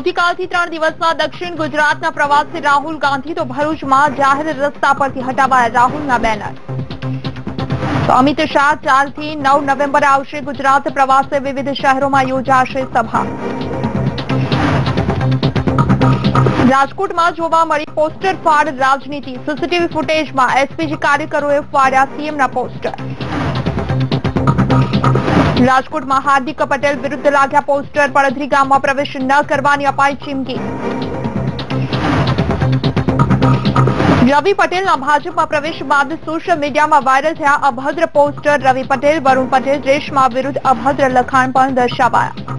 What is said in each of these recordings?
આવતીકાલથી ત્રણ દિવસના દક્ષિણ ગુજરાતના પ્રવાસે રાહુલ ગાંધી તો ભરૂચમાં જાહેર રસ્તા પરથી હટાવાયા રાહુલના બેનર. તો અમિત શાહ ચારથી નવ નવેમ્બરે આવશે ગુજરાત પ્રવાસે. વિવિધ શહેરોમાં યોજાશે સભા. રાજકોટમાં જોવા મળી પોસ્ટર ફાડ રાજનીતિ. સીસીટીવી ફૂટેજમાં એસપીજી કાર્યકરોએ ફાડ્યા સીએમના પોસ્ટર. રાજકોટમાં હાર્દિક પટેલ વિરુદ્ધ લાગ્યા પોસ્ટર પડધરી ગામમાં પ્રવેશ ન કરવાની અપાઈ ચીમકી. રવિ પટેલના ભાજપમાં પ્રવેશ બાદ સોશિયલ મીડિયામાં વાયરલ થયા અભદ્ર પોસ્ટર. રવિ પટેલ, વરુણ પટેલ, રેશમા વિરુદ્ધ અભદ્ર લખાણ પણ દર્શાવાયા.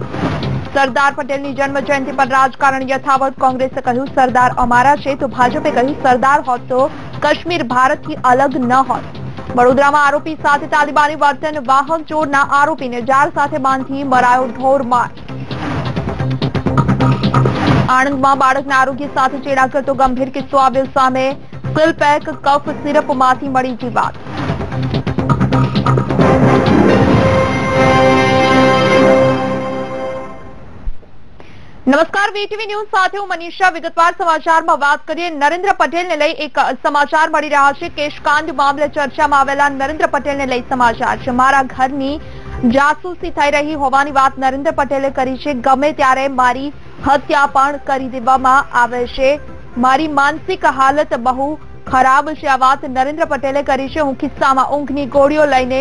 સરદાર પટેલની જન્મ જયંતિ પર રાજકારણ યથાવત. કોંગ્રેસે કહ્યું, સરદાર અમારા છે. તો ભાજપે કહ્યું, સરદાર હોત તો કાશ્મીર ભારતથી અલગ ન હોત. વડોદરામાં આરોપી સાથે તાલિબાની વર્તન વાહન ચોરના આરોપીને જાળ સાથે બાંધી મરાયો ઢોર માર. આણંદમાં બાળકના આરોગ્ય સાથે ચેડા કરતો ગંભીર કિસ્સો આવ્યો સામે સ્કિલ પેક કફ સિરપમાંથી મળી જીવાત. નમસ્કાર વીટીવી ન્યૂઝ સાથે હું વિગતવાર સમાચારમાં વાત કરીએ. નરેન્દ્ર પટેલને લઈ એક સમાચાર મળી રહ્યા છે. કેશકાંડ મામલે ચર્ચામાં આવેલા નરેન્દ્ર પટેલને લઈ સમાચાર છે. મારા ઘરની જાસૂસી થઈ રહી હોવાની વાત નરેન્દ્ર પટેલે કરી છે. ગમે ત્યારે મારી હત્યા પણ કરી દેવામાં આવે છે. મારી માનસિક હાલત બહુ ખરાબ છે. આ વાત નરેન્દ્ર પટેલે કરી છે. હું ખિસ્સામાં ઊંઘની ગોળીઓ લઈને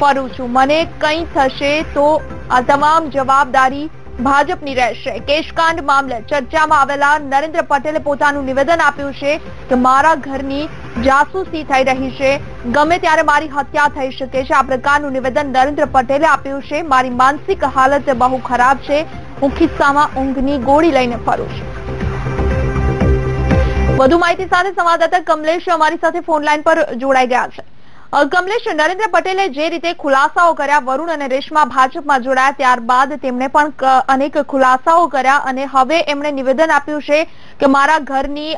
ફરું છું. મને કંઈ થશે તો આ તમામ જવાબદારી ભાજપની રહેશે. કેશકાંડ મામલે ચર્ચામાં આવેલા નરેન્દ્ર પટેલે પોતાનું નિવેદન આપ્યું છે કે મારા ઘરની જાસૂસી થઈ રહી છે. ગમે ત્યારે મારી હત્યા થઈ શકે છે. આ પ્રકારનું નિવેદન નરેન્દ્ર પટેલે આપ્યું છે. મારી માનસિક હાલત બહુ ખરાબ છે. હું ખિસ્સામાં ઊંઘની ગોળી લઈને ફરું છું. વધુ માહિતી સાથે સંવાદદાતા કમલેશ અમારી સાથે ફોન લાઈન પર જોડાઈ ગયા છે. કમલેશ, નરેન્દ્ર પટેલે જે રીતે ખુલાસાઓ કર્યા, વરુણ અને રેશમા ભાજપમાં જોડાયા, ત્યારબાદ તેમણે પણ અનેક ખુલાસાઓ કર્યા અને હવે એમણે નિવેદન આપ્યું છે કે મારા ઘરની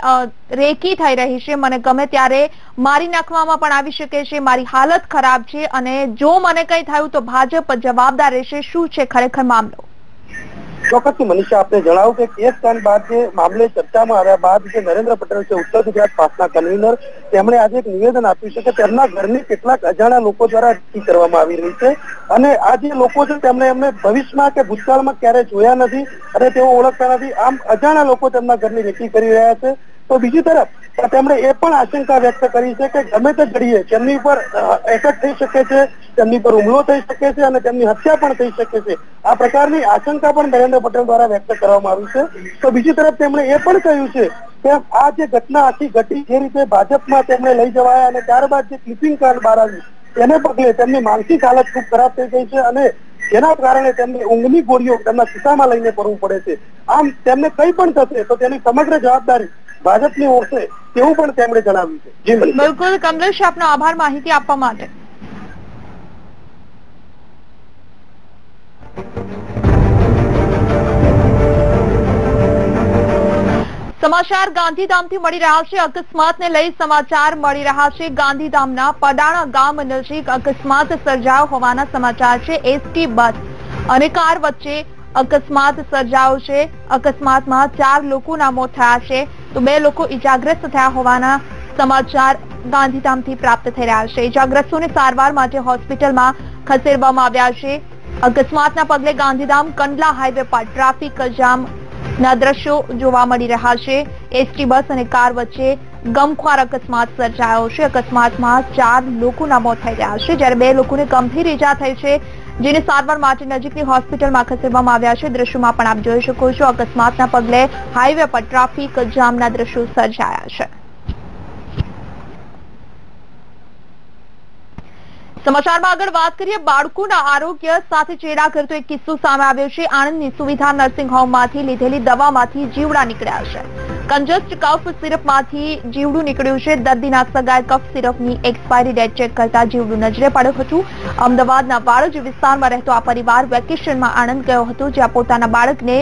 રેકી થઈ રહી છે. મને ગમે ત્યારે મારી નાખવામાં પણ આવી શકે છે. મારી હાલત ખરાબ છે અને જો મને કંઈ થયું તો ભાજપ જવાબદાર રહેશે. શું છે ખરેખર મામલો? ચોક્કસથી મનીષા, આપને જણાવું કે કેસ કાંડ બાદ જે મામલે ચર્ચામાં આવ્યા બાદ જે નરેન્દ્ર પટેલ છે, ઉત્તર ગુજરાત પાસના કન્વીનર, તેમણે આજે એક નિવેદન આપ્યું છે કે તેમના ઘરની કેટલાક અજાણ્યા લોકો દ્વારા અટકી કરવામાં આવી રહી છે અને આ જે લોકો છે તેમને એમને ભવિષ્યમાં કે ભૂતકાળમાં ક્યારેય જોયા નથી અને તેઓ ઓળખતા નથી. આમ અજાણ્યા લોકો તેમના ઘરની રેકી કરી રહ્યા છે. તો બીજી તરફ, તેમણે એ પણ આશંકા વ્યક્ત કરી છે કે ગમે તે ઘડીએ તેમની પર એટેક થઈ શકે છે, તેમની પર હુમલો થઈ શકે છે અને તેમની હત્યા પણ થઈ શકે છે. આ પ્રકારની આશંકા પણ નરેન્દ્ર પટેલ દ્વારા વ્યક્ત કરવામાં આવી છે. તો બીજી તરફ તેમણે એ પણ કહ્યું છે કે આ જે ઘટના આખી ઘટી, જે રીતે ભાજપમાં તેમણે લઈ જવાયા અને ત્યારબાદ જે ક્લિપિંગ કાર્ડ બહાર આવ્યું, તેને પગલે તેમની માનસિક હાલત ખૂબ ખરાબ થઈ ગઈ છે અને જેના કારણે તેમને ઊંઘની ગોળીઓ તેમના ખિસ્સામાં લઈને ફરવું પડે છે. આમ તેમને કઈ પણ થશે તો તેની સમગ્ર જવાબદારી ભાજપની ઓળશે તેવું પણ તેમણે જણાવ્યું છે. બિલકુલ, કમલેશ આપનો આભાર માહિતી આપવા માટે. સમાચાર ગાંધીધામથી મળી રહ્યા છે. અકસ્માતને લઈ સમાચાર મળી રહ્યા છે. ગાંધીધામના પડાણા ગામ નજીક અકસ્માત સર્જાયો હોવાના સમાચાર છે. એસટી બસ અને કાર વચ્ચે અકસ્માત સર્જાયો છે. અકસ્માતમાં ચાર લોકોના મોત થયા છે. તો બે લોકો ઇજાગ્રસ્ત થયા હોવાના સમાચાર ગાંધીધામથી પ્રાપ્ત થઈ રહ્યા છે. ઇજાગ્રસ્તોને સારવાર માટે હોસ્પિટલમાં ખસેડવામાં આવ્યા છે. અકસ્માતના પગલે ગાંધીધામ કંડલા હાઈવે પર ટ્રાફિક જામ ના દ્રશ્યો જોવા મળી રહ્યા છે. એસટી બસ અને કાર વચ્ચે ગમખ્વાર અકસ્માત સર્જાયો છે. અકસ્માતમાં ચાર લોકોના મોત થઈ ગયા છે. જ્યારે બે લોકોને ગંભીર ઈજા થઈ છે, જેને સારવાર માટે નજીકની હોસ્પિટલમાં ખસેડવામાં આવ્યા છે. દ્રશ્યોમાં પણ આપ જોઈ શકો છો, અકસ્માતના પગલે હાઈવે પર ટ્રાફિક જામના દ્રશ્યો સર્જાયા છે. સમાચારમાં આગળ વાત કરીએ, બાળકોના આરોગ્ય સાથે ચેડા કરતો એક કિસ્સો સામે આવ્યો છે. આણંદની સુવિધા નર્સિંગ હોમમાંથી લીધેલી દવામાંથી જીવડા નીકળ્યા છે. કંજસ્ટ કફ સિરપમાંથી જીવડું નીકળ્યું છે. દર્દીના સગાએ કફ સિરપની એક્સપાયરી ડેટ ચેક કરતા જીવડું નજરે પડ્યું હતું. અમદાવાદના વાળજ વિસ્તારમાં રહેતો આ પરિવાર વેકેશનમાં આણંદ ગયો હતો, જ્યાં પોતાના બાળકને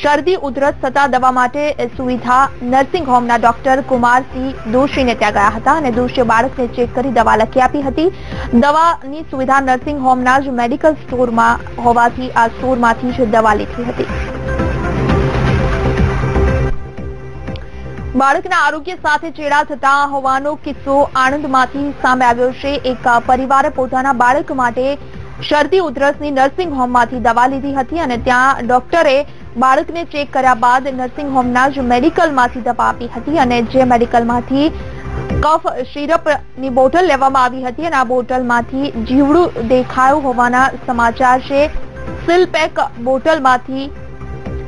શરદી, ઉધરસ થતા દવા માટે સુવિધા નર્સિંગ હોમના ડોક્ટર કુમારસિંહ દોશીને ત્યાં ગયા હતા અને દોશીએ બાળકને ચેક કરી દવા લખી આપી હતી. દવાની સુવિધા નર્સિંગ હોમના જ મેડિકલ સ્ટોરમાં હોવાથી આ સ્ટોરમાંથી જ દવા લીધી હતી. બાળકના આરોગ્ય સાથે ચેડા થતા હોવાનો કિસ્સો આણંદમાંથી સામે આવ્યો છે. એક પરિવારે પોતાના બાળક માટે શરદી, ઉધરસની નર્સિંગ હોમમાંથી દવા લીધી હતી અને ત્યાં ડોક્ટરે બાળકને ચેક કર્યા બાદ નર્સિંગ હોમના જ મેડિકલમાંથી દવા આપી હતી અને જે મેડિકલમાંથી કફ સિરપની બોટલ લેવામાં આવી હતી અને આ બોટલમાંથી જીવડું દેખાયું હોવાના સમાચાર છે. સિલપેક બોટલમાંથી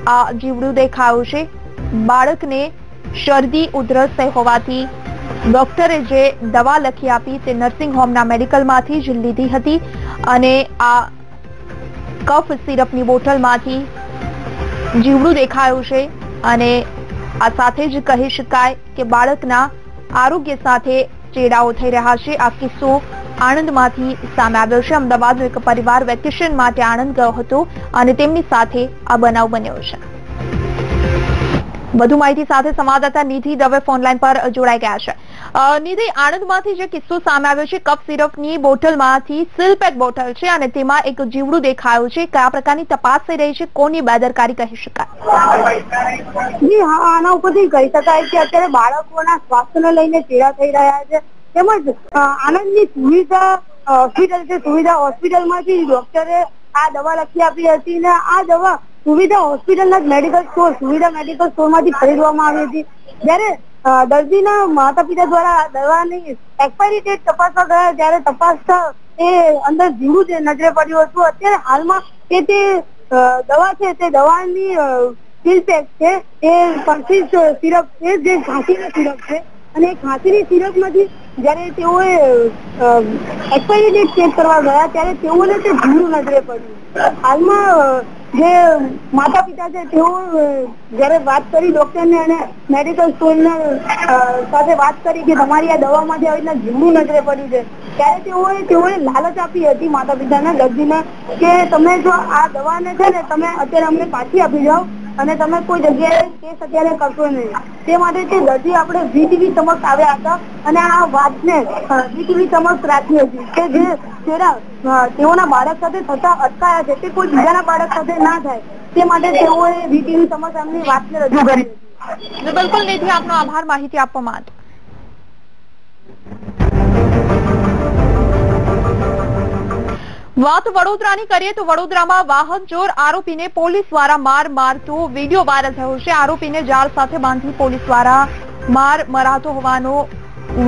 આ જીવડું દેખાયું છે. બાળકને શરદી, ઉધરસ થઈ હોવાથી ડોક્ટરે જે દવા લખી આપી તે નર્સિંગ હોમના મેડિકલમાંથી જ લીધી હતી અને આ કફ, સિરપની બોટલમાંથી જીવડું દેખાયું છે અને આ સાથે જ કહી શકાય કે બાળકના આરોગ્ય સાથે ચેડાઓ થઈ રહ્યા છે. આ કિસ્સો આણંદમાંથી સામે આવ્યો છે. અમદાવાદનો એક પરિવાર વેકેશન માટે આણંદ ગયો હતો અને તેમની સાથે આ બનાવ બન્યો છે. વધુ માહિતી સાથે સંવાદદાતા નિધિ દવે ફોનલાઈન પર જોડાઈ ગયા છે. નિધિ, આણંદમાંથી જે કિસ્સો સામે આવ્યો છે, કપ સિરપની બોટલમાંથી સિલપેક બોટલ છે અને તેમાં એક જીવડું દેખાયું છે. કયા પ્રકારની તપાસ થઈ રહી છે? કોની બેદરકારી કહી શકાય? જી, હા, આના ઉપરથી કહી શકાય કે અત્યારે બાળકોના સ્વાસ્થ્યને લઈને ચેડા થઈ રહ્યા છે. તેમજ આનંદની સુવિધા હોસ્પિટલ છે, સુવિધા હોસ્પિટલમાંથી ડોક્ટરે આ દવા લખી આપી હતી ને આ દવા સુવિધા હોસ્પિટલના જ મેડિકલ સ્ટોર સુવિધા મેડિકલ સ્ટોરમાંથી ખરીદવામાં આવી હતી. જ્યારે દર્દીના માતા પિતા દ્વારા દવાની એક્સપાયરી ડેટ તપાસવા ગયા, ત્યારે તપાસતા એ અંદર જીવું જે નજરે પડ્યું હતું. અત્યારે હાલમાં એ તે દવા છે, તે દવાની સીલ પેક છે, એ પરસી સિરપ છે જે ઘાસીની સિરપ છે, અને એ ઘાસીની સિરપમાંથી જ્યારે તેઓએ એક્સપાયરી ડેટ ચેક કરવા ગયા, ત્યારે તેઓને તે ભૂલું નજરે પડ્યું હાલમાં જે માતા પિતા છે, તેઓ જયારે વાત કરી ડોક્ટરને અને મેડિકલ સ્ટોરના સાથે વાત કરી કે તમારી આ દવામાંથી આવી રીતના જીવડું નજરે પડ્યું છે, ત્યારે તેઓએ તેઓએ લાલચ આપી હતી માતા પિતાને દર્દીને કે તમે જો આ દવાને છે ને તમે અત્યારે અમને પાછી આપી જાઓ અને તમે કોઈ જગ્યાએ કેસ અત્યારે કરશો નહીં. તે માટે તે દર્દી આપણે વીટીવી સમક્ષ આવ્યા હતા અને આ વાતને વીટીવી સમક્ષ રાખી હતી કે જે તેના તેઓના બાળક સાથે થતા અટકાયા છે, તે કોઈ બીજાના બાળક સાથે ના થાય. તે માટે તેઓએ વીટીવી સમક્ષ એમની વાતને રજૂ કરી બિલકુલ, નિધિ, આપનો આભાર, માહિતી આપવા માટે. વાત વડોદરાની કરીએ તો વડોદરામાં વાહન ચોર આરોપીને પોલીસ દ્વારા માર મારતો વીડિયો વાયરલ થયો છે. આરોપીને જાળ સાથે બાંધી પોલીસ દ્વારા માર મરાતો હોવાનો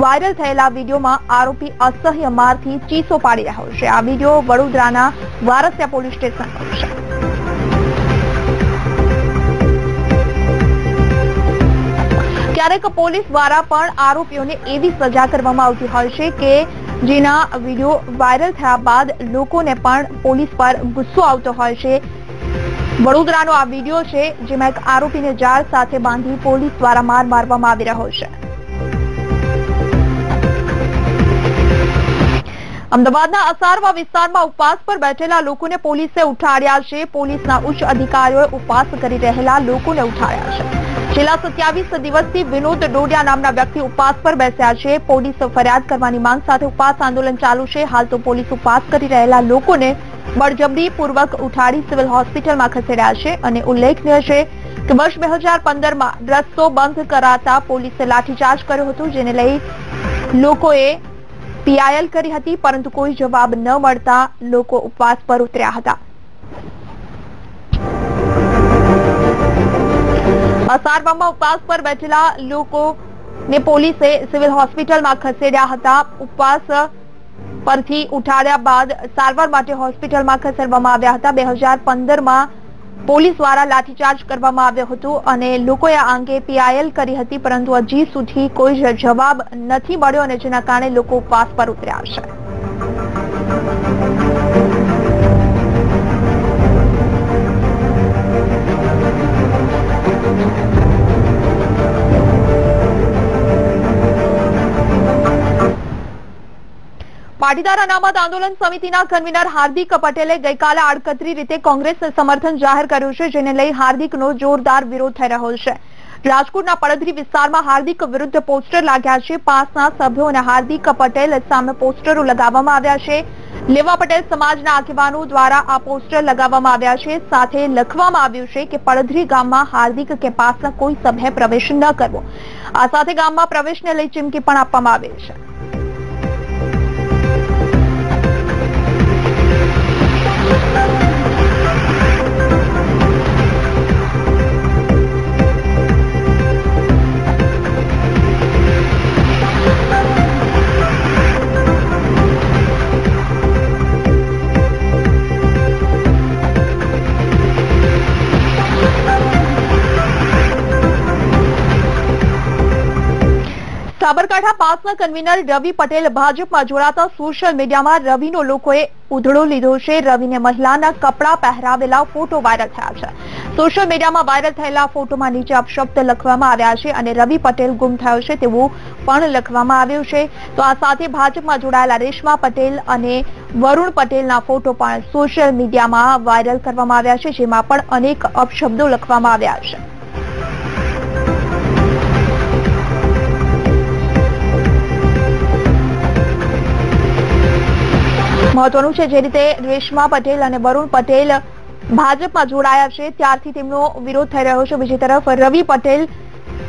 વાયરલ થયેલા વિડીયોમાં આરોપી અસહ્ય મારથી ચીસો પાડી રહ્યો છે. આ વીડિયો વડોદરાના વારસિયા પોલીસ સ્ટેશન છે. ક્યારેક પોલીસ દ્વારા પણ આરોપીઓને એવી સજા કરવામાં આવતી હોય છે કે જેના વીડિયો વાયરલ થયા બાદ લોકોને પણ પોલીસ પર ગુસ્સો આવતો હોય છે. વડોદરાનો આ વીડિયો છે, જેમાં એક આરોપીને જાર સાથે બાંધી પોલીસ દ્વારા માર મારવામાં આવી રહ્યો છે. અમદાવાદના અસારવા વિસ્તારમાં ઉપવાસ પર બેઠેલા લોકોને પોલીસે ઉઠાડ્યા છે. પોલીસના ઉચ્ચ અધિકારીઓએ ઉપવાસ કરી રહેલા લોકોને ઉઠાડ્યા છે. છેલ્લા સત્યાવીસ દિવસથી વિનોદ ડોડિયા નામના વ્યક્તિ ઉપવાસ પર બેસ્યા છે. પોલીસ ફરિયાદ કરવાની માંગ સાથે ઉપવાસ આંદોલન ચાલુ છે. હાલ તો પોલીસ ઉપવાસ કરી રહેલા લોકોને બળજબરી પૂર્વક ઉઠાડી સિવિલ હોસ્પિટલમાં ખસેડ્યા છે અને ઉલ્લેખનીય છે કે વર્ષ બે હજાર પંદરમાં રસ્તો બંધ કરાતા પોલીસે લાઠીચાર્જ કર્યો હતો, જેને લઈ લોકોએ પીઆઈએલ કરી હતી, પરંતુ કોઈ જવાબ ન મળતા લોકો ઉપવાસ પર ઉતર્યા હતા. અસારવામાં ઉપવાસ પર બેઠેલા લોકોને પોલીસે સિવિલ હોસ્પિટલમાં ખસેડ્યા હતા. ઉપવાસ પરથી ઉઠાડ્યા બાદ સારવાર માટે હોસ્પિટલમાં ખસેડવામાં આવ્યા હતા. બે હજાર પંદરમાં પોલીસ દ્વારા લાઠીચાર્જ કરવામાં આવ્યો હતો અને લોકોએ આ અંગે પીઆઈએલ કરી હતી, પરંતુ હજી સુધી કોઈ જવાબ નથી મળ્યો અને જેના કારણે લોકો ઉપવાસ પર ઉતર્યા છે. પાટીદાર અનામત આંદોલન સમિતિના કન્વીનર હાર્દિક પટેલે ગઈકાલે આડકતરી રીતે કોંગ્રેસને સમર્થન જાહેર કર્યું છે, જેને લઈ હાર્દિકનો જોરદાર વિરોધ થઈ રહ્યો છે. રાજકોટના પડધરી વિસ્તારમાં હાર્દિક વિરુદ્ધ પોસ્ટર લાગ્યા છે. પાસના સભ્યો અને હાર્દિક પટેલ સામે પોસ્ટરો લગાવવામાં આવ્યા છે. લેવા પટેલ સમાજના આગેવાનો દ્વારા આ પોસ્ટર લગાવવામાં આવ્યા છે. સાથે લખવામાં આવ્યું છે કે પડધરી ગામમાં હાર્દિક કે પાસના કોઈ સભ્ય પ્રવેશ ન કરવો. આ સાથે ગામમાં પ્રવેશને લઈ ચીમકી પણ આપવામાં આવી છે. સાબરકાંઠા પાસના કન્વીનર રવિ પટેલ ભાજપમાં જોડાતા સોશિયલ મીડિયામાં રવિનો લોકોએ ઉધડો લીધો છે. રવિને મહિલાના કપડાં પહેરાવેલા ફોટો વાયરલ થયા છે. સોશિયલ મીડિયામાં વાયરલ થયેલા ફોટોમાં નીચે અપશબ્દ લખવામાં આવ્યા છે અને રવિ પટેલ ગુમ થયો છે તેવું પણ લખવામાં આવ્યું છે. તો આ સાથે ભાજપમાં જોડાયેલા રેશમા પટેલ અને વરુણ પટેલના ફોટો પણ સોશિયલ મીડિયામાં વાયરલ કરવામાં આવ્યા છે, જેમાં પણ અનેક અપશબ્દો લખવામાં આવ્યા છે. મહત્વનું છે જે રીતે રેશમા પટેલ અને વરુણ પટેલ ભાજપમાં જોડાયા છે, ત્યારથી તેમનો વિરોધ થઈ રહ્યો છે. બીજી તરફ રવિ પટેલ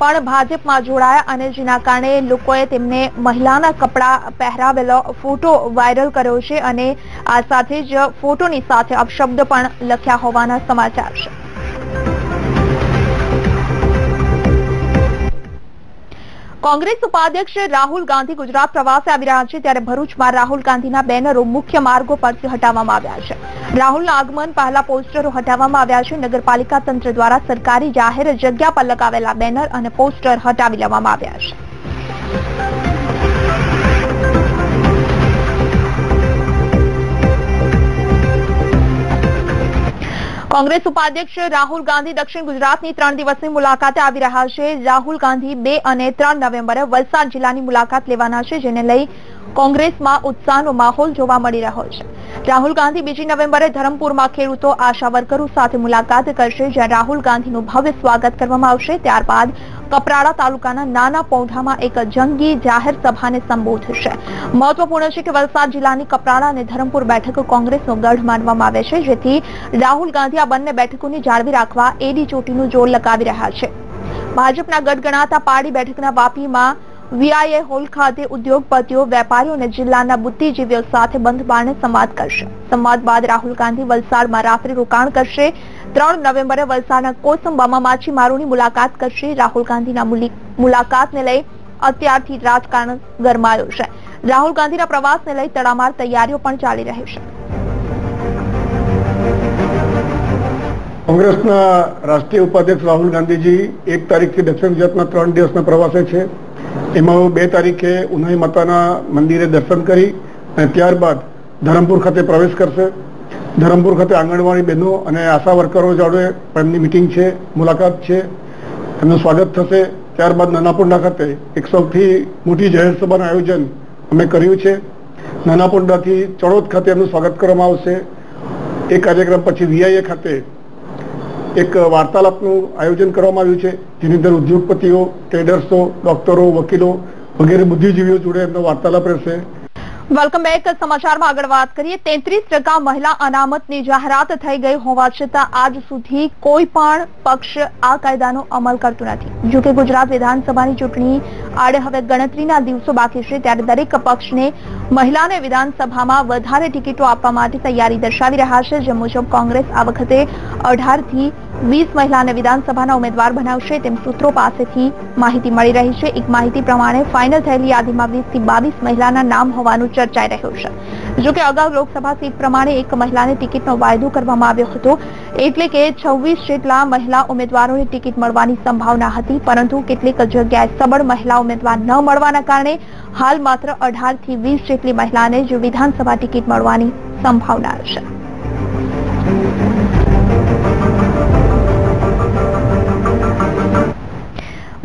પણ ભાજપમાં જોડાયા અને જેના કારણે લોકોએ તેમને મહિલાના કપડા પહેરાવેલો ફોટો વાયરલ કર્યો છે અને આ સાથે જ ફોટોની સાથે અપશબ્દ પણ લખ્યા હોવાના સમાચાર છે. કોંગ્રેસ ઉપાધ્યક્ષ રાહુલ ગાંધી ગુજરાત પ્રવાસે આવી રહ્યા છે ત્યારે ભરૂચમાં રાહુલ ગાંધીના બેનરો મુખ્ય માર્ગો પરથી હટાવવામાં આવ્યા છે. રાહુલના આગમન પહેલા પોસ્ટરો હટાવવામાં આવ્યા છે. નગરપાલિકા તંત્ર દ્વારા સરકારી જાહેર જગ્યા પર લગાવેલા બેનર અને પોસ્ટર હટાવી લેવામાં આવ્યા છે. કોંગ્રેસ ઉપાધ્યક્ષ રાહુલ ગાંધી દક્ષિણ ગુજરાતની ત્રણ દિવસની મુલાકાતે આવી રહ્યા છે. રાહુલ ગાંધી બે અને ત્રણ નવેમ્બરે વલસાડ જિલ્લાની મુલાકાત લેવાના છે, જેને લઈ કોંગ્રેસમાં ઉત્સાહનો માહોલ જોવા મળી રહ્યો છે. રાહુલ ગાંધી બીજી નવેમ્બરે ધરમપુરમાં ખેડૂતો આશા વર્કરો સાથે મુલાકાત કરશે, જ્યાં રાહુલ ગાંધીનું ભવ્ય સ્વાગત કરવામાં આવશે. ત્યારબાદ કપરાડા તાલુકાના નાના પૌઢામાં એક જંગી જાહેર સભાને સંબોધશે. મહત્વપૂર્ણ છે કે વલસાડ જિલ્લાની કપરાડા અને ધરમપુર બેઠક કોંગ્રેસનો ગઢ માનવામાં આવે છે, જેથી રાહુલ ગાંધી બંને બેઠકોની જાળવી રાખવા એડી ચોટીનું જોર લગાવી રહ્યા છે. ભાજપના ગઢ પાડી બેઠકના વાપીમાં વીઆઈએ હોલ ખાતે ઉદ્યોગપતિઓ, વેપારીઓ અને જિલ્લાના બુદ્ધિજીવીઓ સાથે બંધ બારણે સંવાદ કરશે. સંવાદ બાદ રાહુલ ગાંધી વલસાડમાં રાત્રિ રોકાણ કરશે. ત્રણ નવેમ્બરે વલસાડના કોસંબામાં માછીમારોની મુલાકાત કરશે. રાહુલ ગાંધીના મુલી- મુલાકાતને લઈ અત્યારથી રાજકારણ ગરમાયો છે. રાહુલ ગાંધીના પ્રવાસને લઈ તડામાર તૈયારીઓ પણ ચાલી રહી છે. કોંગ્રેસના રાષ્ટ્રીય ઉપાધ્યક્ષ રાહુલ ગાંધીજી એક તારીખથી દક્ષિણ ગુજરાતના ત્રણ દિવસના પ્રવાસે છે. એમાં બે તારીખે ઉનાઈ માતાના મંદિરે દર્શન કરી અને ત્યારબાદ ધરમપુર ખાતે પ્રવેશ કરશે. ધરમપુર ખાતે આંગણવાડી બહેનો અને આશા વર્કરો જોડે એમની મિટિંગ છે, મુલાકાત છે. એમનું સ્વાગત થશે. ત્યારબાદ નાનાપુંડા ખાતે એક સૌથી મોટી જાહેર સભાનું આયોજન અમે કર્યું છે. નાનાપુંડાથી ચડોદ ખાતે એમનું સ્વાગત કરવામાં આવશે. એ કાર્યક્રમ પછી વીઆઈએ ખાતે એક વાર્તાલાપનું આયોજન કરવામાં આવ્યું છે, જેની અંદર ઉદ્યોગપતિઓ ટ્રેડર્સો ડોક્ટરો વકીલો વગેરે બુદ્ધિજીવીઓ જોડે એમનો વાર્તાલાપ રહેશે. વેલકમ બેક સમાચારમાં આગળ વાત કરીએ. તેત્રીસ ટકા મહિલા અનામતની જાહેરાત થઈ ગઈ હોવા છતાં આજ સુધી કોઈ પણ પક્ષ આ કાયદાનો અમલ કરતું નથી. જો કે ગુજરાત વિધાનસભાની ચૂંટણી આડે હવે ગણતરીના દિવસો બાકી છે, ત્યારે દરેક પક્ષને મહિલાને વિધાનસભામાં વધારે ટિકિટો આપવા માટે તૈયારી દર્શાવી રહ્યા છે. જે મુજબ કોંગ્રેસ આ વખતે અઢારથી વીસ મહિલાને વિધાનસભાના ઉમેદવાર બનાવશે તેમ સૂત્રો પાસેથી માહિતી મળી રહી છે. એક માહિતી પ્રમાણે ફાઇનલ થયેલી યાદીમાં વીસથી બાવીસ મહિલાના નામ હોવાનું ચર્ચાઈ રહ્યું છે. જોકે અગાઉ લોકસભા સીટ પ્રમાણે એક મહિલાને ટિકિટનો વાયદો કરવામાં આવ્યો હતો. એટલે કે છવ્વીસ જેટલા મહિલા ઉમેદવારોને ટિકિટ મળવાની સંભાવના હતી, પરંતુ કેટલીક જગ્યાએ સબળ મહિલા ઉમેદવાર ન મળવાના કારણે હાલ માત્ર અઢારથી વીસ જેટલી મહિલાને જ વિધાનસભા ટિકિટ મળવાની સંભાવના છે.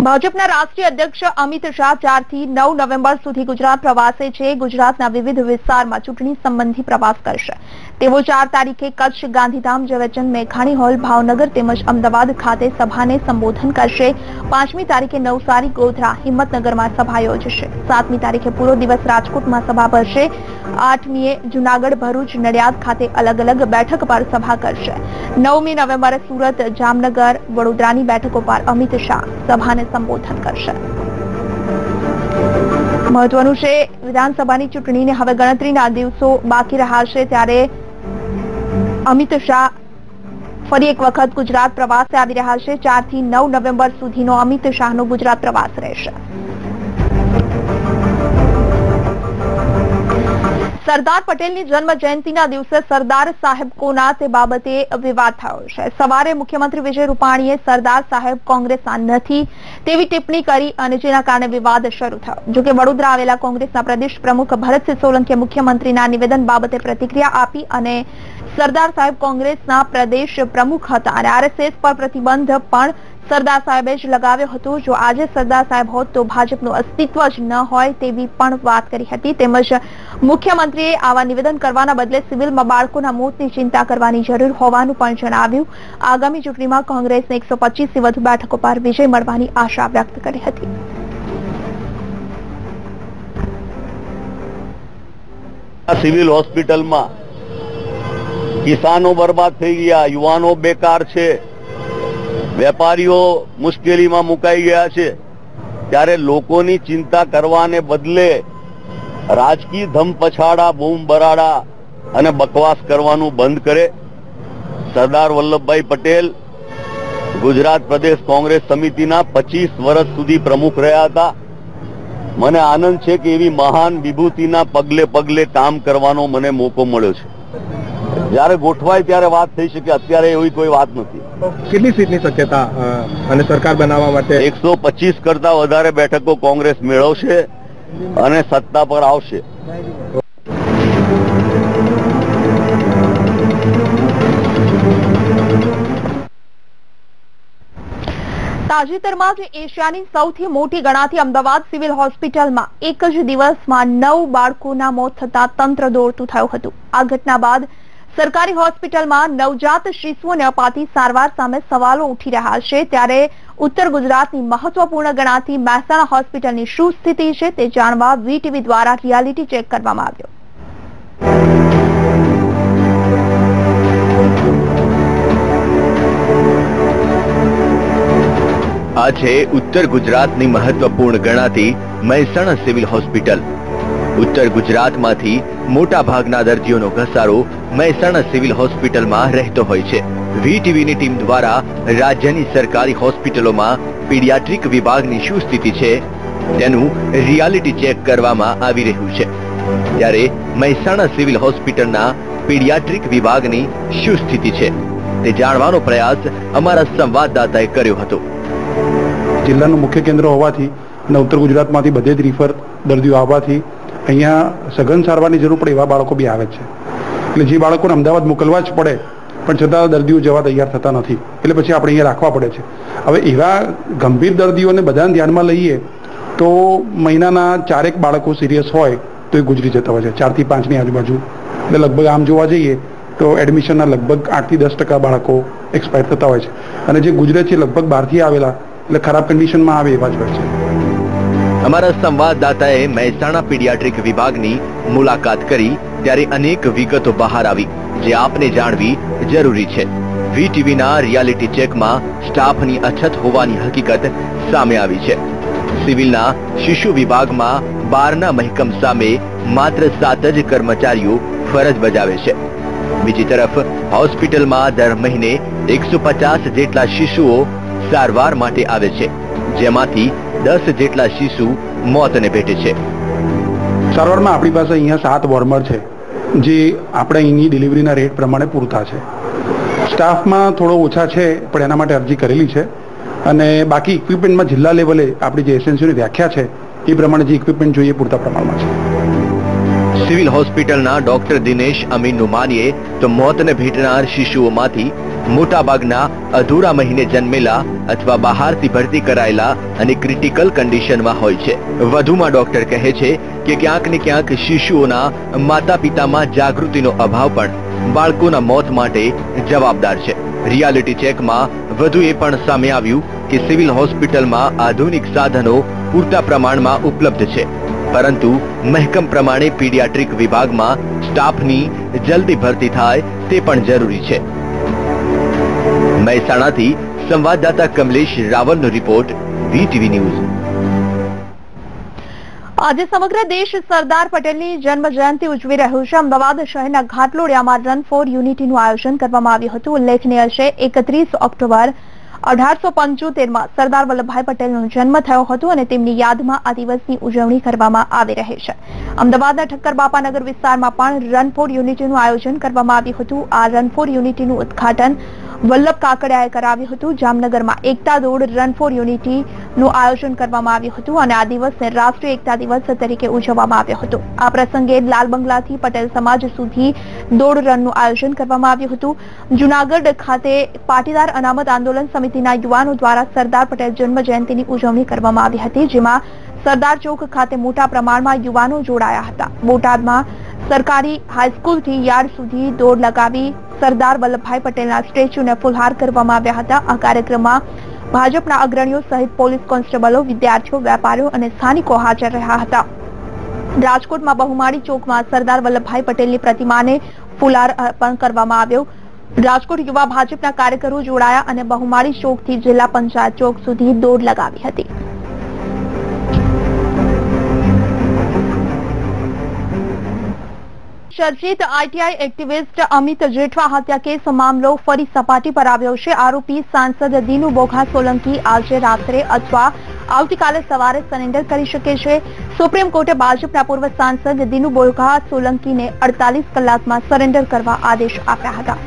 ભાજપના રાષ્ટ્રીય અધ્યક્ષ અમિત શાહ ચારથી નવ નવેમ્બર સુધી ગુજરાત પ્રવાસે છે. ગુજરાતના વિવિધ વિસ્તારમાં ચૂંટણી સંબંધી પ્રવાસ કરશે. તેઓ ચાર તારીખે કચ્છ, ગાંધીધામ, ઝવેરચંદ, મેઘાણી હોલ, ભાવનગર તેમજ અમદાવાદ ખાતે સભાને સંબોધન કરશે. પાંચમી તારીખે નવસારી, ગોધરા, હિંમતનગરમાં સભા યોજશે. સાતમી તારીખે પૂરો દિવસ રાજકોટમાં સભા ભરશે. આઠમીએ જુનાગઢ, ભરૂચ, નડિયાદ ખાતે અલગ અલગ બેઠક પર સભા કરશે. નવમી નવેમ્બરે સુરત, જામનગર, વડોદરાની બેઠકો પર અમિત શાહ સભાને સંબોધન કરશે. મહત્વનું છે વિધાનસભાની ચૂંટણીને હવે ગણતરીના દિવસો બાકી રહ્યા છે ત્યારે અમિત શાહ ફરી એક વખત ગુજરાત પ્રવાસે આવી રહ્યા છે. ચારથી નવ નવેમ્બર સુધીનો અમિત શાહનો ગુજરાત પ્રવાસ રહેશે. સરદાર પટેલની જન્મ જયંતિના દિવસે સરદાર સાહેબ કોના તે બાબતે વિવાદ થયો છે. સવારે મુખ્યમંત્રી વિજય રૂપાણીએ સરદાર સાહેબ કોંગ્રેસના નથી તેવી ટિપ્પણી કરી અને જેના કારણે વિવાદ શરૂ થયો. જોકે વડોદરા આવેલા કોંગ્રેસના પ્રદેશ પ્રમુખ ભરતસિંહ સોલંકીએ મુખ્યમંત્રીના નિવેદન બાબતે પ્રતિક્રિયા આપી અને સરદાર સાહેબ કોંગ્રેસના પ્રદેશ પ્રમુખ હતા અને આરએસએસ પર પ્રતિબંધ પણ સરદાર સાહેબે જ લગાવ્યો હતો. જો આજે સરદાર સાહેબ હોત તો ભાજપનું અસ્તિત્વ જ ન હોય તેવી પણ વાત કરી હતી. તેમજ મુખ્યમંત્રીએ આવા નિવેદન કરવાના બદલે સિવિલમાં બાળકોના મોતની ચિંતા કરવાની જરૂર હોવાનું પણ જણાવ્યું. આગામી ચૂંટણીમાં કોંગ્રેસને એકસો પચીસથી વધુ બેઠકો પર વિજય મળવાની આશા વ્યક્ત કરી હતી. સિવિલ હોસ્પિટલમાં કિસાનો બરબાદ થઈ ગયા, યુવાનો બેકાર છે. વેપારીઓ મુશ્કેલીમાં મુકાઈ ગયા છે. ત્યારે લોકોની ચિંતા કરવાને બદલે રાજકીય ધમ પછાડા, બૂમ બરાડા અને બકવાસ કરવાનું બંધ કરે. સરદાર વલ્લભભાઈ પટેલ ગુજરાત પ્રદેશ કોંગ્રેસ સમિતિના પચીસ વર્ષ સુધી પ્રમુખ રહ્યા હતા. મને આનંદ છે કે એવી મહાન વિભૂતિના પગલે પગલે કામ કરવાનો મને મોકો મળ્યો છે. જ્યારે ગોઠવાય ત્યારે વાત થઈ શકે, અત્યારે એવી કોઈ વાત નથી. કેટલી સીટની શક્યતા અને સરકાર બનાવવા માટે? એકસો પચીસ કરતા વધારે બેઠકો કોંગ્રેસ મેળવશે અને સત્તા પર આવશે. તાજેતરમાં જ એશિયાની સૌથી મોટી ગણાતી અમદાવાદ સિવિલ હોસ્પિટલમાં એક જ દિવસમાં નવ બાળકોના મોત થતા તંત્ર દોડતું થયું હતું. આ ઘટના બાદ સરકારી હોસ્પિટલમાં નવજાત શિશુઓને અપાતી સારવાર સામે સવાલો ઉઠી રહ્યા છે. ત્યારે ઉત્તર ગુજરાતની મહત્વપૂર્ણ ગણાતી મહેસાણા હોસ્પિટલની શું સ્થિતિ છે તે જાણવા વીટીવી દ્વારા રિયાલિટી ચેક કરવામાં આવ્યો. આ છે ઉત્તર ગુજરાતની મહત્વપૂર્ણ ગણાતી મહેસાણા સિવિલ હોસ્પિટલ. ઉત્તર ગુજરાતમાંથી મોટા ભાગના દર્દીઓનો ઘસારો મહેસાણા સિવિલ હોસ્પિટલમાં રહેતો હોય છે. વીટીવીની ટીમ દ્વારા રાજ્યની સરકારી હોસ્પિટલોમાં પીડિયાટ્રિક વિભાગની શું સ્થિતિ છે તેનું રિયાલિટી ચેક કરવામાં આવી રહ્યું છે. ત્યારે મહેસાણા સિવિલ હોસ્પિટલના પીડિયાટ્રિક વિભાગની શું સ્થિતિ છે તે જાણવાનો પ્રયાસ અમારા સંવાદદાતાએ કર્યો હતો. જિલ્લાનું મુખ્ય કેન્દ્ર હોવાથી અને ઉત્તર ગુજરાતમાંથી બધે જ રિફર દર્દીઓ આવવાથી અહીંયા સઘન સારવારની જરૂર પડે એવા બાળકો બી આવે છે. એટલે જે બાળકોને અમદાવાદ મોકલવા જ પડે, પણ છતાં દર્દીઓ જવા તૈયાર થતા નથી. એટલે પછી આપણે અહીંયા રાખવા પડે છે. હવે એવા ગંભીર દર્દીઓને બધાને ધ્યાનમાં લઈએ, તો મહિનાના ચારેક બાળકો સિરિયસ હોય, તો એ ગુજરી જતા હોય છે. ચારથી પાંચની આજુબાજુ. એટલે લગભગ આમ જોવા જઈએ, તો એડમિશનના લગભગ આઠથી દસ ટકા બાળકો એક્સપાયર થતા હોય છે. અને જે ગુજરે છે, લગભગ બહારથી આવેલા, એટલે ખરાબ કન્ડિશનમાં આવે એવા જ હોય છે. અમારા સંવાદદાતાએ મહેસાણા પીડિયાટ્રિક વિભાગની મુલાકાત કરી ત્યારે અનેક વિગતો બહાર આવી, જે આપને જાણવી જરૂરી છે. વીટીવીના રિયાલિટી ચેકમાં સ્ટાફની અછત હોવાની હકીકત સામે આવી છે. સિવિલના શિશુ વિભાગમાં બારના મહેકમ સામે માત્ર સાત જ કર્મચારીઓ ફરજ બજાવે છે. બીજી તરફ, હોસ્પિટલમાં દર મહિને એકસો પચાસ જેટલા શિશુઓ સારવાર માટે આવે છે, જેમાંથી દસ જેટલા શિશુ મોતને ભેટે છે. સારવારમાં આપણી પાસે અહીંયા સાત વોર્મર છે જે આપણે અહીંની ડિલિવરીના રેટ પ્રમાણે પૂરતા છે. સ્ટાફમાં થોડો ઓછા છે પણ એના માટે અરજી કરેલી છે. અને બાકી ઇક્વિપમેન્ટમાં જિલ્લા લેવલે આપણી જે એસએનસીની વ્યાખ્યા છે એ પ્રમાણે જે ઇક્વિપમેન્ટ જોઈએ પૂરતા પ્રમાણમાં છે. સિવિલ હોસ્પિટલના ડોક્ટર દિનેશ અમીનનું માનીએ તો મોતને ભેટનાર શિશુઓમાંથી મોટાભાગના અધૂરા મહિને જન્મેલા અથવા બહારથી ભરતી કરાયેલા અને ક્રિટિકલ કન્ડિશનમાં હોય છે. વધુમાં ડોક્ટર કહે છે કે ક્યાંક ને ક્યાંક શિશુઓના માતા પિતામાં જાગૃતિનો અભાવ પણ બાળકોના મોત માટે જવાબદાર છે. રિયાલિટી ચેકમાં વધુ એ પણ સામે આવ્યું કે સિવિલ હોસ્પિટલમાં આધુનિક સાધનો પૂરતા પ્રમાણમાં ઉપલબ્ધ છે. પરંતુ મહેકમ પ્રમાણે પીડિયાટ્રિક વિભાગમાં સ્ટાફની જલ્દી ભરતી થાય તે પણ જરૂરી છે. મહેસાણાથી સંવાદદાતા કમલેશ રાવલનો રિપોર્ટ વીટીવી ન્યૂઝ. આજે સમગ્ર દેશ સરદાર પટેલની જન્મ જયંતિ ઉજવી રહ્યું છે. અમદાવાદ શહેરના ઘાટલોડિયામાં રન ફોર યુનિટીનું આયોજન કરવામાં આવ્યું હતું. ઉલ્લેખનીય છે, એકત્રીસ ઓક્ટોબર અઢારસો પંચોતેરમાં સરદાર વલ્લભભાઈ પટેલનો જન્મ થયો હતો અને તેમની યાદમાં આ દિવસની ઉજવણી કરવામાં આવી રહી છે. અમદાવાદના ઠક્કર વિસ્તારમાં પણ રન ફોર યુનિટીનું આયોજન કરવામાં આવ્યું હતું. આ રન ફોર યુનિટીનું ઉદઘાટન વલ્લભ કાકડિયાએ કરાવ્યું હતું. જામનગરમાં એકતા દોડ રન ફોર યુનિટીનું આયોજન કરવામાં આવ્યું હતું અને આ દિવસને રાષ્ટ્રીય એકતા દિવસ તરીકે ઉજવવામાં આવ્યો હતો. આ પ્રસંગે લાલ બંગલાથી પટેલ સમાજ સુધી દોડ રનનું આયોજન કરવામાં આવ્યું હતું. જુનાગઢ ખાતે પાટીદાર અનામત આંદોલન સમિતિના યુવાનો દ્વારા સરદાર પટેલ જન્મ જયંતિની ઉજવણી કરવામાં આવી હતી, જેમાં સરદાર ચોક ખાતે મોટા પ્રમાણમાં યુવાનો જોડાયા હતા. બોટાદમાં સરકારી હાઈસ્કૂલથી યાર્ડ સુધી દોડ લગાવી સરદાર વલ્લભભાઈ પટેલના સ્ટેચ્યુને ફુલહાર કરવામાં આવ્યા હતા. આ કાર્યક્રમમાં ભાજપના અગ્રણીઓ સહિત પોલીસ કોન્સ્ટેબલો, વિદ્યાર્થીઓ, વેપારીઓ અને સ્થાનિકો હાજર રહ્યા હતા. રાજકોટમાં બહુમાળી ચોકમાં સરદાર વલ્લભભાઈ પટેલની પ્રતિમાને ફુલહાર અર્પણ કરવામાં આવ્યો. રાજકોટ યુવા ભાજપના કાર્યકરો જોડાયા અને બહુમાળી ચોકથી જિલ્લા પંચાયત ચોક સુધી દોડ લગાવી હતી. ચર્ચિત આઈટીઆઈ એક્ટિવિસ્ટ અમિત જેઠવા હત્યા કેસ મામલો ફરી સપાટી પર આવ્યો છે. આરોપી સાંસદ દિનુ બોઘા સોલંકી આજે રાત્રે અથવા આવતીકાલે સવારે સરેન્ડર કરી શકે છે. સુપ્રીમ કોર્ટે ભાજપના પૂર્વ સાંસદ દીનુ બોઘા સોલંકીને અડતાલીસ કલાકમાં સરેન્ડર કરવા આદેશ આપ્યા હતા.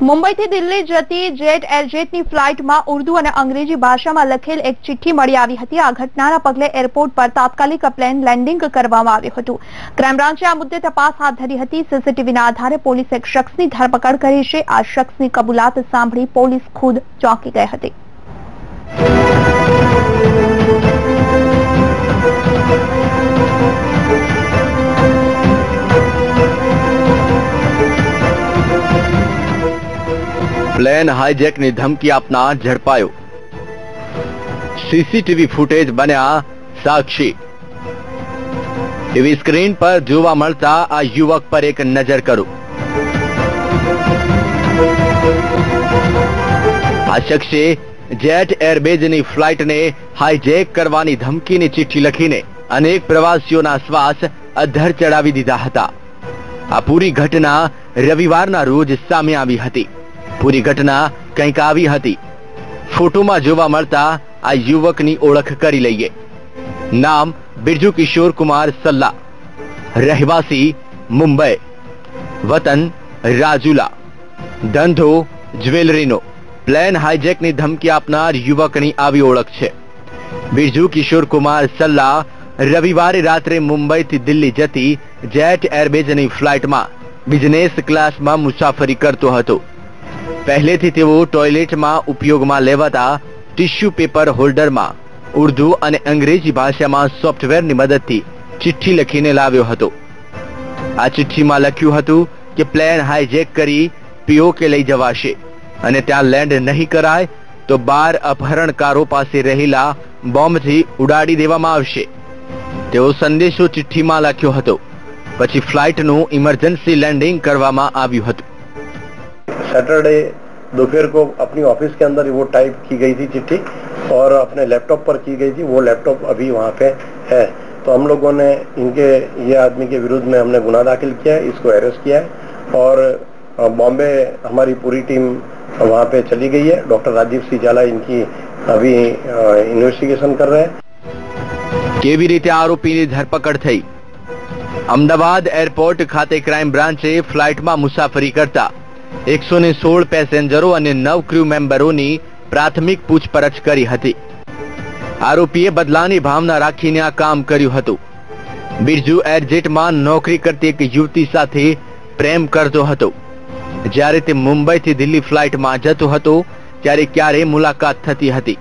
મુંબઈથી દિલ્હી જતી જેટ એરજેટની ફ્લાઇટમાં ઉર્દુ અને અંગ્રેજી ભાષામાં લખેલ એક ચિઠ્ઠી મળી આવી હતી. આ ઘટનાના પગલે એરપોર્ટ પર તાત્કાલિક પ્લેન લેન્ડિંગ કરવામાં આવ્યું હતું. ક્રાઇમ બ્રાન્ચે આ મુદ્દે તપાસ હાથ ધરી હતી. સીસીટીવીના આધારે પોલીસે એક શખ્સની ધરપકડ કરી છે. આ શખ્સની કબૂલાત સાંભળી પોલીસ ખુદ ચોંકી ગઈ હતી. પ્લેન હાઈજેકની ધમકી આપનાર ઝડપાયો. સીસીટીવી ફૂટેજ બન્યા સાક્ષી. ટીવી સ્ક્રીન પર જોવા મળતા આ યુવક પર એક નજર કરો. આ શખ્સે જેટ એરબેઝની ફ્લાઇટને હાઈજેક કરવાની ધમકીની ચિઠ્ઠી લખીને અનેક પ્રવાસીઓના શ્વાસ અધ્ધર ચડાવી દીધા હતા. આ પૂરી ઘટના રવિવારના રોજ સામે આવી હતી. પૂરી ઘટના કંઈક આવી હતી. ફોટોમાં જોવા મળતા આ યુવકની ઓળખ કરી લઈએ. નામ બિરજુ કિશોર કુમાર સલ્લા. રહેવાસી મુંબઈ. વતન રાજુલા. ધંધો જ્વેલરીનો. પ્લેન હાઈજેકની ધમકી આપનાર યુવકની આવી ઓળખ છે. બિરજુ કિશોર કુમાર સલ્લા રવિવારે રાત્રે મુંબઈથી દિલ્હી જતી જેટ એરબેઝની ફ્લાઇટમાં બિઝનેસ ક્લાસમાં મુસાફરી કરતો હતો. પહેલેથી તેઓ ટોયલેટમાં ઉપયોગમાં લેવાતા ટિશ્યુ પેપર હોલ્ડરમાં ઉર્દુ અને અંગ્રેજી ભાષામાં સોફ્ટવેરની મદદથી ચિઠ્ઠી લખીને લાવ્યો હતો. આ ચિઠ્ઠીમાં લખ્યું હતું કે પ્લેન હાઈજેક કરી પીઓકે લઈ જવાશે અને ત્યાં લેન્ડ નહીં કરાય તો બાર અપહરણકારો પાસે રહેલા બોમ્બથી ઉડાડી દેવામાં આવશે. તેઓ સંદેશો ચિઠ્ઠીમાં લખ્યો હતો. પછી ફ્લાઇટનું ઇમરજન્સી લેન્ડિંગ કરવામાં આવ્યું હતું. सैटरडे दोपहर को अपनी ऑफिस के अंदर वो टाइप की गई थी चिट्ठी और अपने लैपटॉप पर की गई थी वो लैपटॉप अभी वहाँ पे है तो हम लोगों ने इनके ये आदमी के विरुद्ध में हमने गुना दाखिल किया है इसको अरेस्ट किया है और अ, बॉम्बे हमारी पूरी टीम वहाँ पे चली गई है डॉक्टर राजीव सिंह जाला इनकी अभी इन्वेस्टिगेशन कर रहे हैं કેવી રીતે આરોપીની ધરપકડ થઈ અમદાવાદ એરપોર્ટ ખાતે ક્રાઇમ બ્રાન્ચે ફ્લાઇટમાં મુસાફરી કરતા એકસો ને સોળ પેસેન્જરો અને નવ ક્રૂ મેમ્બરોની પ્રાથમિક પૂછપરછ કરી હતી. આરોપીએ બદલાની ભાવના રાખીને આ કામ કર્યું હતું. બિરજુ એરજેટમાં નોકરી કરતી એક યુવતી સાથે પ્રેમ કરતો હતો. જ્યારે તે મુંબઈથી દિલ્હી ફ્લાઇટમાં જતો હતો, ત્યારે ક્યારે મુલાકાત થતી હતી.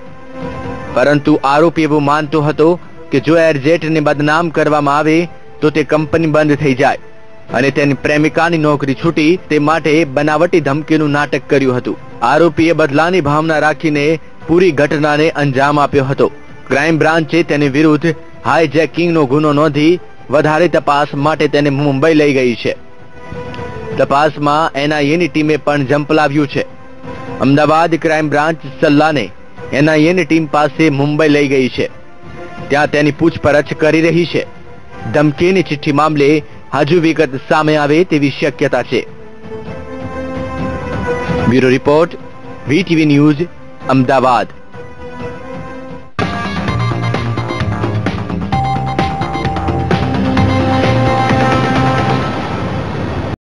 પરંતુ આરોપી એવું માનતો હતો કે જો એરજેટને બદનામ કરવામાં આવે, તો તે કંપની બંધ થઈ જાય. અને તેની પ્રેમિકાની નોકરી છૂટી તે માટે બનાવટી ધમકીનું નાટક કર્યું હતું. આરોપીએ બદલાની ભાવના રાખીને પૂરી ઘટનાને અંજામ આપ્યો હતો. ક્રાઇમ બ્રાન્ચે તેની વિરુદ્ધ હાઈજેકિંગનો ગુનો નોંધી વધારે તપાસ માટે તેને મુંબઈ લઈ ગઈ છે. તપાસમાં એનઆઈએની ટીમે પણ ઝંપલાવ્યું છે. અમદાવાદ ક્રાઇમ બ્રાન્ચ સલ્લાને એનઆઈએની ટીમ પાસે મુંબઈ લઈ ગઈ છે. ત્યાં તેની પૂછપરછ કરી રહી છે. ધમકીની ચિઠ્ઠી મામલે હજુ વિગત સામે આવે તેવી શક્યતા છે. Bureau report VTV news Ahmedabad.